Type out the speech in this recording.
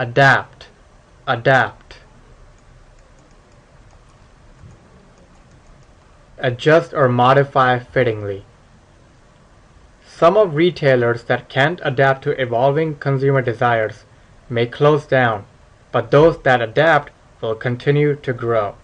adapt, adapt. Adjust or modify fittingly. Some of retailers that can't adapt to evolving consumer desires may close down, but those that adapt will continue to grow.